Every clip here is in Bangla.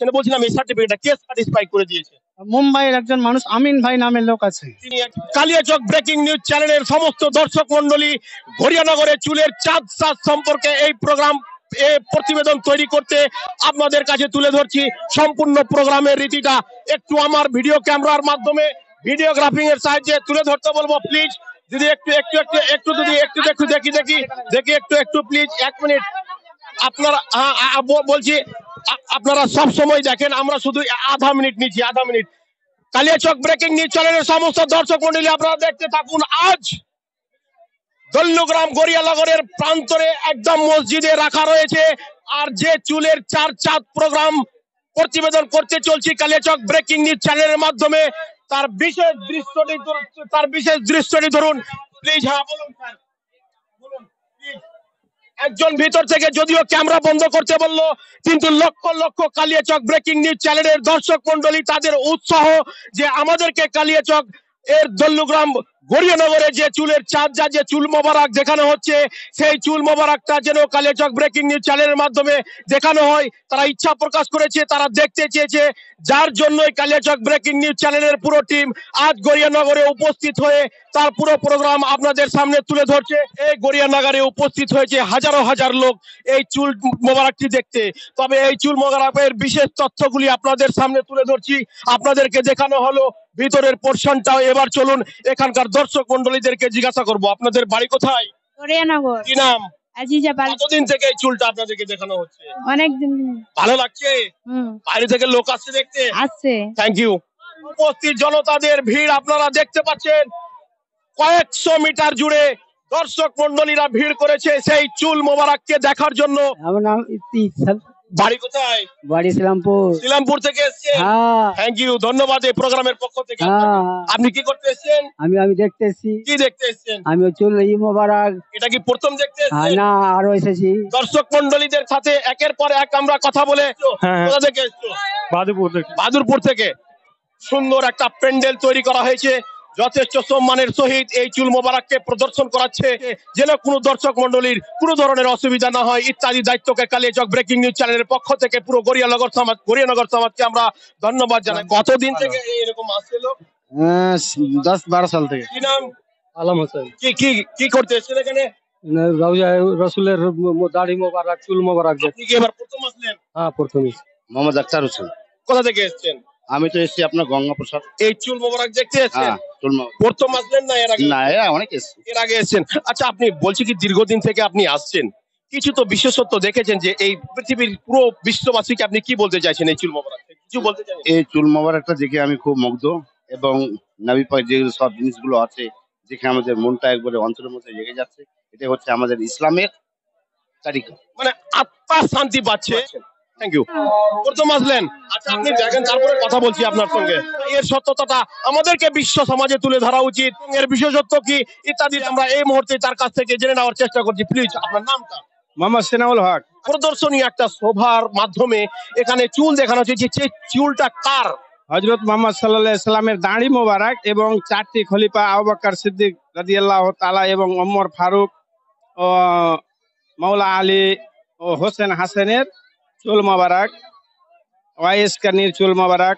সেটা বলছিলাম এই সার্টিফিকেটটা কে সাটিসফাই করে দিয়েছে? মুম্বাইয়ের একজন মানুষ আমিন ভাই নামের লোক আছে। কালিয়াচক ব্রেকিং নিউজ চ্যানেলের সমস্ত দর্শক মন্ডলী চুলের চাঁদ সাজ সম্পর্কে এই প্রোগ্রাম এ প্রতিবেদন তৈরি করতে আপনাদের কাছে তুলে ধরছি। সম্পূর্ণ প্রোগ্রামের রীতিটা একটু আমার ভিডিও ক্যামেরার মাধ্যমে ভিডিওগ্রাফিং এর সাহায্যে তুলে ধরতে বলব প্লিজ যদি একটু একটু একটু একটু যদি একটু একটু দেখি দেখি দেখি একটু একটু প্লিজ এক মিনিট আপনারা বলছি আপনারা সব সময় দেখেন, আমরা শুধু আধা মিনিট নিচ্ছি, আধা মিনিট। কালিয়াচক ব্রেকিং নিউজ চ্যানেলের সমস্ত দর্শক মন্ডলী, আপনারা দেখতে থাকুন আজ। দল্লুগ্রাম গড়িয়ানগরের প্রান্তরে একদম মসজিদে রাখা রয়েছে। আর যে চুলের চার চাঁদ প্রোগ্রাম প্রতিবেদন করতে চলছি কালিয়াচক ব্রেকিং নিউজ চ্যানেলের মাধ্যমে। তার বিশেষ দৃশ্যটি তার বিশেষ দৃশ্যটি ধরুন। প্লিজ হ্যাঁ বলুন, স্যার। একজন ভিতর থেকে যদিও ক্যামেরা বন্ধ করতে বলল, কিন্তু লক্ষ লক্ষ কালিয়াচক ব্রেকিং নিউজ চ্যানেলের দর্শক মন্ডলী তাদের উৎসাহ যে আমাদেরকে কালিয়াচক এর দল্লুগ্রাম গড়িয়ানগরে যে চুলের চাঁদ যা যে চুল মোবারক দেখানো হচ্ছে, সেই চুল মোবারকটা যেন কালিয়াচক ব্রেকিং নিউজ চ্যানেলের মাধ্যমে দেখানো হয়। তারা ইচ্ছা প্রকাশ করেছে, তারা দেখতে চেয়েছে। যার জন্যই কালিয়াচক ব্রেকিং নিউজ চ্যানেলের পুরো টিম আজ গড়িয়ানগরে উপস্থিত হয়ে তার পুরো প্রোগ্রাম আপনাদের সামনে তুলে ধরছে। এই গড়িয়ানগরে উপস্থিত হয়েছে হাজারো হাজার লোক এই চুল মোবারকটি দেখতে। তবে এই চুল মোবারকের বিশেষ তথ্যগুলি আপনাদের সামনে তুলে ধরছি। আপনাদেরকে দেখানো হলো, ভিতরের পোর্শনটা এবার চলুন, এখানকার দর্শক মন্ডলীদেরকে জিজ্ঞাসা করব আপনাদের বাড়ি কোথায়? কি নাম? আজিজা পাল কতদিন থেকে এই চুলটা আপনাদেরকে দেখানো হচ্ছে? অনেক দিন ভালো লাগছে? বাইরে থেকে লোক আসছে দেখতে? আসছে। থ্যাংক ইউ উপস্থিত জনতাদের ভিড় আপনারা দেখতে পাচ্ছেন। কয়েকশো মিটার জুড়ে দর্শক মন্ডলীরা ভিড় করেছে সেই চুল মোবারককে দেখার জন্য। আমার নাম বাড়ি কোথায়? বাড়ি ইসলামপুর। শিলামপুর থেকে এসছেন? হ্যাঁ। থ্যাংক ইউ ধন্যবাদ এই প্রোগ্রামের পক্ষ থেকে। হ্যাঁ। আপনি কি করতে এসছেন? আমি আমি দেখতে এসেছি। কি দেখতে এসছেন? আমি চুল ই মোবারক। এটা কি প্রথম দেখতে হ্যাঁ এসছেন? না আরও এসেছি। দর্শক মন্ডলীদের সাথে একের পর এক আমরা কথা বলে। কোথা থেকে এসছো? বাদুপুর থেকে। বাদুরপুর থেকে। সুন্দর একটা প্যান্ডেল তৈরি করা হয়েছে। যথেষ্ট সম্মানের সহিত এই চুল মোবারককে প্রদর্শন করাচ্ছে যেন কোনো দর্শক মন্ডলীর কোনো ধরনের অসুবিধা না হয় ইত্যাদি দায়িত্বকে কালিয়াচক ব্রেকিং নিউজ চ্যানেলের পক্ষ থেকে পুরো গড়িয়ানগর সমাজ গড়িয়ানগর সমাজকে আমরা ধন্যবাদ জানাই। কতদিন থেকে এরকম আসছে লোক? দশ বারো সাল থেকে। কি নাম? আলম হোসেন। কি কি কি করতে এসেছেন এখানে? রসুলের দাড়ি মোবারক চুল মোবারক আপনি কি এবার প্রথম আসলেন? হ্যাঁ প্রথমে মোহাম্মদ আক্তার হোসেন। কোথা থেকে এসেছেন? আমি তো এসেছি আপনার গঙ্গা প্রসাদ এই চুল মোবারক দেখতে এসেছেন? হ্যাঁ চুল মো- প্রথম আসলেন না এর আগে? না এরা অনেক এসছে। এর আগে এসেছেন। আচ্ছা আপনি বলছি কি দীর্ঘদিন থেকে আপনি আসছেন? কিছু তো বিশেষত্ব দেখেছেন যে এই পৃথিবীর পুরো বিশ্ববাসীকে আপনি কি বলতে চাইছেন এই চুল মোবারক? কিছু বলতে চাইছেন? এই চুল মোবারকটা দেখে আমি খুব মুগ্ধ এবং নাবি পাক যে সব জিনিসগুলো আছে দেখে আমাদের মনটা একবারে অন্তরের মধ্যে জেগে যাচ্ছে। এটা হচ্ছে আমাদের ইসলামের তারিকা মানে আত্মার শান্তি পাচ্ছে। থ্যাংক ইউ প্রথম আসলেন। আচ্ছা আপনি দেখেন তারপরে কথা বলছি আপনার সঙ্গে। এর সত্যতাটা আমাদেরকে বিশ্ব সমাজে তুলে ধরা উচিত। এর বিশেষত্ব কি? ইত্যাদি আমরা এই মুহূর্তে তার কাছ থেকে জেনে নেওয়ার চেষ্টা করছি। প্লিজ আপনার নামটা মোহাম্মদ সেনাউল হক। প্রদর্শনী একটা শোভার মাধ্যমে এখানে চুল দেখানো হচ্ছে যে সেই চুলটা কার? হজরত মোহাম্মদ সাল্লাহ ইসলামের দাড়ি মোবারক এবং চারটি খলিফা আবাক্কর সিদ্দিক রাদিয়াল্লাহ তালা এবং ওমর ফারুক ও মৌলা আলী ও হোসেন হাসেনের চুল মোবারক ওয়াইস কানির চুল মোবারক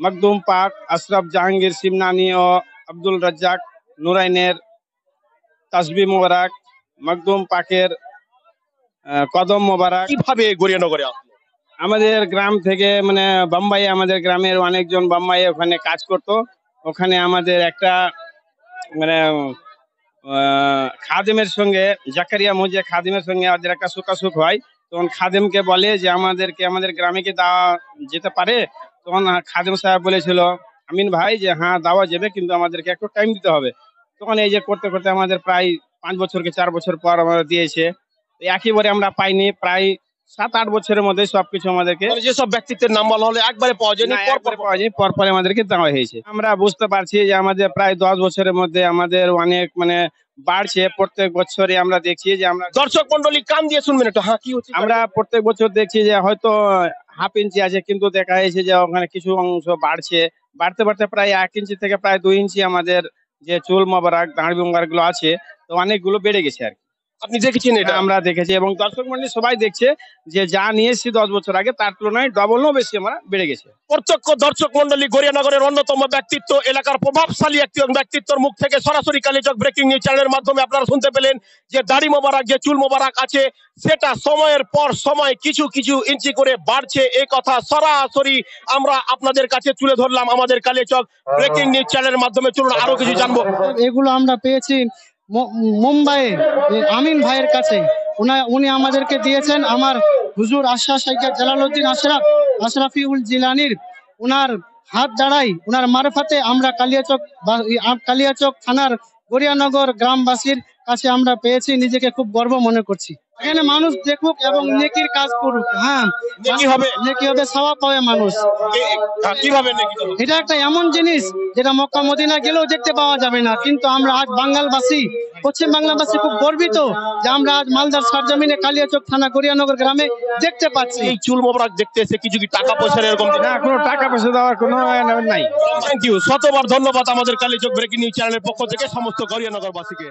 মকদুম পাক আশরাফ জাহাঙ্গীর সিমনানি ও আব্দুল রাজ্জাক নুরাইনের তাসবি মোবারক মকদুম পাকের কদম মোবারক। কীভাবে গড়িয়ানগরে আমাদের গ্রাম থেকে মানে বোম্বাই আমাদের গ্রামের অনেকজন বোম্বাই ওখানে কাজ করত। ওখানে আমাদের একটা মানে খাদেমের সঙ্গে জাকারিয়া মজিয়া খাদিমের সঙ্গে আমাদের একটা সুখাসুখ হয়। তখন খাদেমকে বলে যে আমাদেরকে, আমাদের গ্রামে কি দেওয়া যেতে পারে? তখন খাদেম সাহেব বলেছিল, আমিন ভাই, যে হ্যাঁ দেওয়া যাবে, কিন্তু আমাদেরকে একটু টাইম দিতে হবে। তখন এই যে করতে করতে আমাদের প্রায় পাঁচ বছর কি চার বছর পর আমাদের দিয়েছে। একইবারে আমরা পাইনি, প্রায় সাত আট বছরের মধ্যে সবকিছু আমাদেরকে মানে যেসব ব্যক্তিত্বের নাম বলা হলে একবারে পাওয়া যায়নি পাওয়া আমাদেরকে দেওয়া হয়েছে। আমরা বুঝতে পারছি যে আমাদের প্রায় দশ বছরের মধ্যে আমাদের অনেক মানে বাড়ছে। প্রত্যেক বছরে আমরা দেখছি যে আমরা দর্শক মন্ডলী কান দিয়ে শুনবেন একটু হ্যাঁ কি হচ্ছে? আমরা প্রত্যেক বছর দেখছি যে হয়তো হাফ ইঞ্চি আছে কিন্তু দেখা যাচ্ছে যে ওখানে কিছু অংশ বাড়ছে। বাড়তে বাড়তে প্রায় এক ইঞ্চি থেকে প্রায় দুই ইঞ্চি আমাদের যে চুল মোবারক দাঁড়ি মোবারকগুলো আছে তো অনেকগুলো বেড়ে গেছে আর কি। আপনি দেখেছেন এটা। এটা আমরা দেখেছি এবং দর্শক মন্ডলী সবাই দেখছে যে যা নিয়ে এসেছি দশ বছর আগে তার তুলনায় ডবলও বেশি আমরা বেড়ে গেছে। প্রত্যক্ষ দর্শক মন্ডলী গড়িয়ানগরের অন্যতম ব্যক্তিত্ব এলাকার প্রভাবশালী একটি ব্যক্তিত্বর মুখ থেকে সরাসরি কালীচক ব্রেকিং নিউজ চ্যানেলের মাধ্যমে আপনারা শুনতে পেলেন যে দাড়ি মোবারক যে চুল মোবারক আছে সেটা সময়ের পর সময় কিছু কিছু ইঞ্চি করে বাড়ছে। এই কথা সরাসরি আমরা আপনাদের কাছে তুলে ধরলাম আমাদের কালীচক ব্রেকিং নিউজ চ্যানেলের মাধ্যমে। চলুন আরও কিছু জানব। এগুলো আমরা পেয়েছি মুম্বাইয়ে আমিন ভাইয়ের কাছে। উনি আমাদেরকে দিয়েছেন আমার হুজুর আশা শাইখা জালালউদ্দিন আশরাফ, আশরাফিউল জিলানির। উনার হাত দাঁড়াই, উনার মারফতে আমরা কালিয়াচক কালিয়াচক থানার গড়িয়ানগর গ্রামবাসীর কাছে আমরা পেয়েছি, নিজেকে খুব গর্ব মনে করছি। এখানে মানুষ দেখুক এবং নেকির কাজ করুক হ্যাঁ। নেকি হবে? নেকি হবে সওয়াব পাবে মানুষ। কীভাবে নাকি এটা একটা এমন জিনিস যেটা মক্কা মদিনা গেলেও দেখতে পাওয়া যাবে না কিন্তু আমরা আজ বাঙ্গালবাসী পশ্চিম বাংলাবাসী খুব গর্বিত যে আমরা আজ মালদার সরজমিনে কালিয়াচক থানা গড়িয়ানগর গ্রামে দেখতে পাচ্ছি। এই চুল মোবারক দেখতে এসে কিছু কি টাকা পয়সার এরকম? না কোনো টাকা পয়সা দেওয়ার কোনো নাই। থ্যাংক ইউ শতবার ধন্যবাদ আমাদের কালীচক ব্রেকিং নিউজ চ্যানেলের পক্ষ থেকে সমস্ত গড়িয়ানগরবাসীকে।